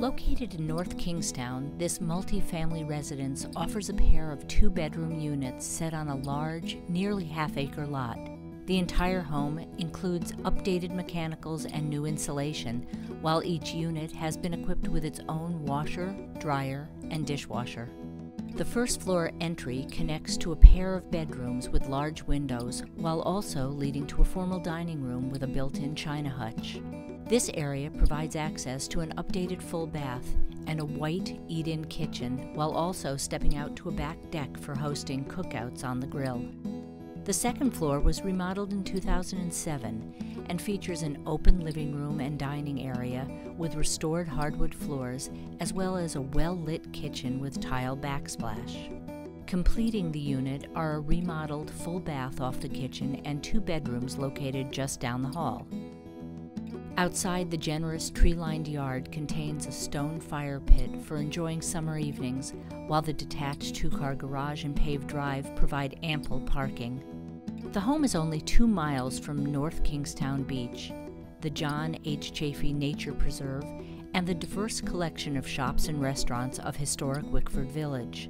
Located in North Kingstown, this multi-family residence offers a pair of two bedroom units set on a large, nearly half acre lot. The entire home includes updated mechanicals and new insulation, while each unit has been equipped with its own washer, dryer, and dishwasher. The first floor entry connects to a pair of bedrooms with large windows, while also leading to a formal dining room with a built in china hutch. This area provides access to an updated full bath and a white eat in kitchen, while also stepping out to a back deck for hosting cookouts on the grill. The second floor was remodeled in 2007 and features an open living room and dining area with restored hardwood floors, as well as a well lit kitchen with tile backsplash. Completing the unit are a remodeled full bath off the kitchen and two bedrooms located just down the hall. Outside, the generous tree lined yard contains a stone fire pit for enjoying summer evenings, while the detached two car garage and paved drive provide ample parking. The home is only two miles from North Kingstown Beach, the John H. Chafee Nature Preserve, and the diverse collection of shops and restaurants of historic Wickford Village.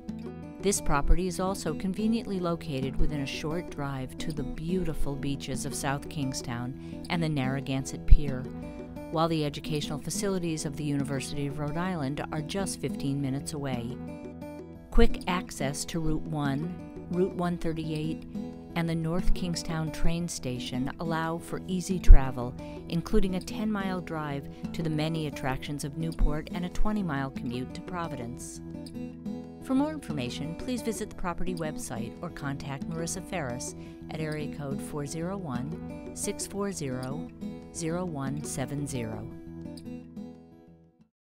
This property is also conveniently located within a short drive to the beautiful beaches of South Kingstown and the Narragansett Pier, while the educational facilities of the University of Rhode Island are just 15 minutes away. Quick access to Route 1, Route 138, and the North Kingstown train station allow for easy travel, including a 10 mile drive to the many attractions of Newport and a 20 mile commute to Providence. For more information, please visit the property website or contact Marissa Ferris at area code 401 640 0170.